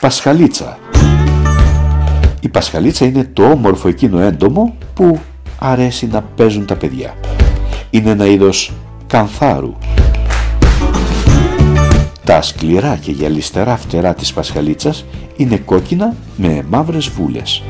Πασχαλίτσα. Η πασχαλίτσα είναι το όμορφο εκείνο έντομο που αρέσει να παίζουν τα παιδιά. Είναι ένα είδος κανθάρου. Τα σκληρά και γυαλιστερά φτερά της πασχαλίτσας είναι κόκκινα με μαύρες βούλες.